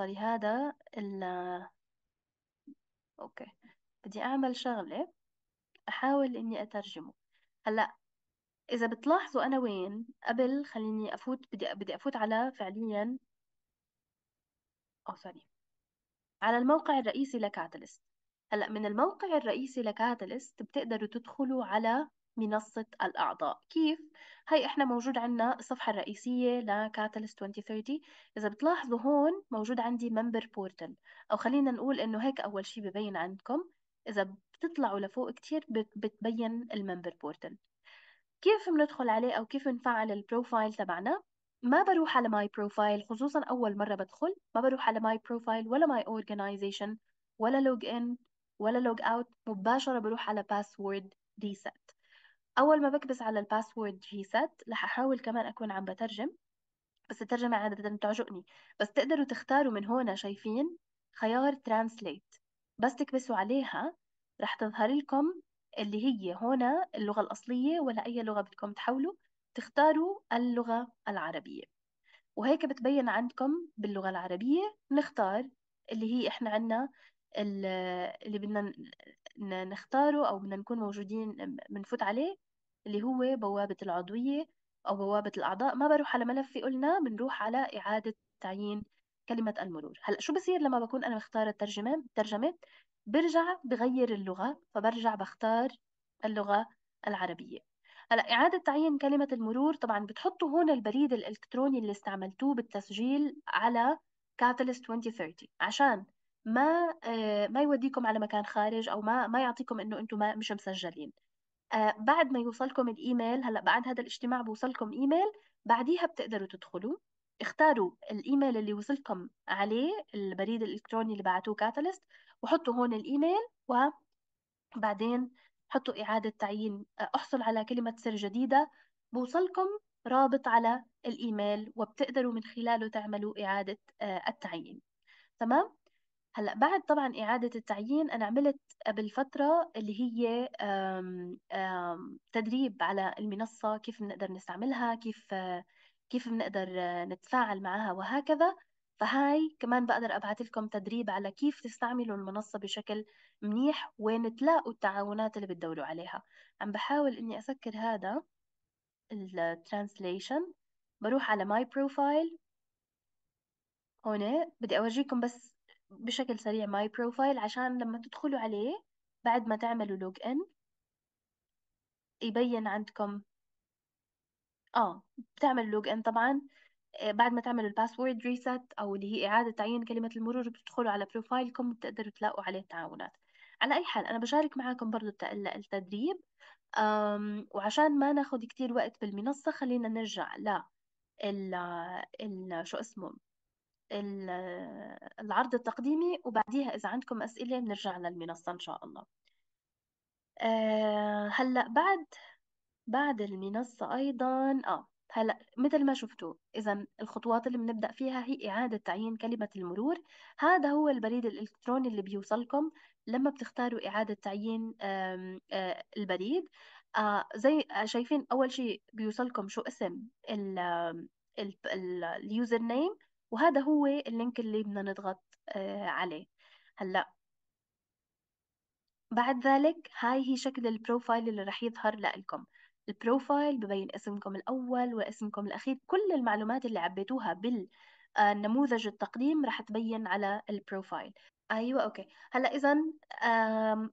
sorry هذا ال okay. بدي أعمل شغلة أحاول إني أترجمه. هلأ إذا بتلاحظوا أنا وين؟ قبل خليني أفوت بدي بدي أفوت على فعليا أو sorry على الموقع الرئيسي ل Catalyst. هلأ من الموقع الرئيسي ل Catalyst بتقدروا تدخلوا على منصة الأعضاء. كيف؟ هي إحنا موجود عندنا الصفحة الرئيسية ل Catalyst 2030 إذا بتلاحظوا هون موجود عندي member portal أو خلينا نقول إنه هيك أول شي ببين عندكم. إذا بتطلعوا لفوق كتير بتبين ال member portal كيف بندخل عليه أو كيف نفعل ال profile تبعنا؟ ما بروح على my profile خصوصا أول مرة بدخل. ما بروح على my profile ولا my organization ولا log in ولا log out مباشرة بروح على password reset أول ما بكبس على ال password reset رح أحاول كمان أكون عم بترجم. بس الترجمة عادة بتعجقني بس تقدروا تختاروا من هون شايفين خيار ترانسليت بس تكبسوا عليها رح تظهر لكم اللي هي هنا اللغة الأصلية ولا أي لغة بدكم تحولوا. تختاروا اللغة العربية. وهيك بتبين عندكم باللغة العربية. نختار اللي هي إحنا عنا اللي بدنا نختاره أو بدنا نكون موجودين بنفوت عليه. اللي هو بوابة العضوية أو بوابة الأعضاء. ما بروح على ملفي قلنا بنروح على إعادة تعيين كلمة المرور. هلأ شو بصير لما بكون أنا مختارة الترجمة الترجمة؟ برجع بغير اللغة فبرجع بختار اللغة العربية. هلأ إعادة تعيين كلمة المرور طبعا بتحطوا هون البريد الإلكتروني اللي استعملتوه بالتسجيل على كاتاليست 2030 عشان ما آه ما يوديكم على مكان خارج أو ما ما يعطيكم إنه أنتم ما مش مسجلين. آه بعد ما يوصلكم الإيميل هلأ بعد هذا الاجتماع بوصلكم إيميل بعديها بتقدروا تدخلوا. اختاروا الإيميل اللي وصلكم عليه البريد الإلكتروني اللي بعتوه كاتاليست وحطوا هون الإيميل وبعدين حطوا إعادة تعيين. آه، أحصل على كلمة سر جديدة. بوصلكم رابط على الإيميل وبتقدروا من خلاله تعملوا إعادة آه، التعيين. تمام؟ هلأ بعد طبعا إعادة التعيين أنا عملت قبل فترة اللي هي آم آم تدريب على المنصة كيف بنقدر نستعملها كيف كيف بنقدر نتفاعل معها وهكذا. فهاي كمان بقدر أبعث لكم تدريب على كيف تستعملوا المنصة بشكل منيح وين تلاقوا التعاونات اللي بتدوروا عليها. عم بحاول إني أسكر هذا ال translation بروح على my profile هون بدي أورجيكم بس بشكل سريع my profile عشان لما تدخلوا عليه بعد ما تعملوا log in يبين عندكم. آه بتعمل log in طبعا. آه، بعد ما تعملوا ال password reset أو اللي هي إعادة تعيين كلمة المرور بتدخلوا على profile كم بتقدروا تلاقوا عليه التعاونات. على أي حال أنا بشارك معاكم برضو التدريب. أم وعشان ما ناخذ كتير وقت بالمنصة خلينا نرجع ل ال ال شو اسمه؟ العرض التقديمي وبعديها إذا عندكم أسئلة بنرجع للمنصة إن شاء الله. أه هلأ بعد بعد المنصة أيضا آه هلأ مثل ما شفتوا إذا الخطوات اللي بنبدأ فيها هي إعادة تعيين كلمة المرور. هذا هو البريد الإلكتروني اللي بيوصلكم لما بتختاروا إعادة تعيين آه البريد. آه زي شايفين أول شيء بيوصلكم شو اسم ال username وهذا هو ال link اللي بدنا نضغط آه، عليه. هلأ بعد ذلك هاي هي شكل ال profile اللي رح يظهر لكم ال profile ببين اسمكم الأول واسمكم الأخير. كل المعلومات اللي عبيتوها بالنموذج التقديم رح تبين على ال profile. أيوه okay. هلأ اذا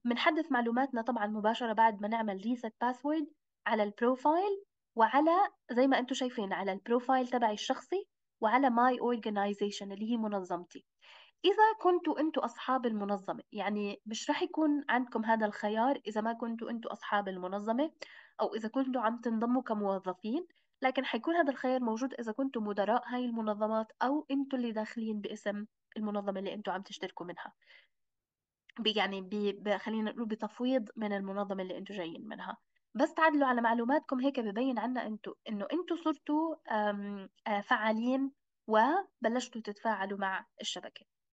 بنحدث معلوماتنا طبعا مباشرة بعد ما نعمل reset password على ال profile وعلى زي ما أنتم شايفين على ال profile تبعي الشخصي. وعلى my organization اللي هي منظمتي. إذا كنتوا أنتوا أصحاب المنظمة يعني مش رح يكون عندكم هذا الخيار إذا ما كنتوا أنتوا أصحاب المنظمة أو إذا كنتوا عم تنضموا كموظفين لكن حيكون هذا الخيار موجود إذا كنتوا مدراء هاي المنظمات أو أنتوا اللي داخلين باسم المنظمة اللي أنتوا عم تشتركوا منها. يعني بي خلينا نقول بتفويض من المنظمة اللي أنتوا جايين منها. بس تعدلوا على معلوماتكم هيك ببين عنا أنتوا انه أنتوا صرتوا فعالين وبلشتوا تتفاعلوا مع الشبكة.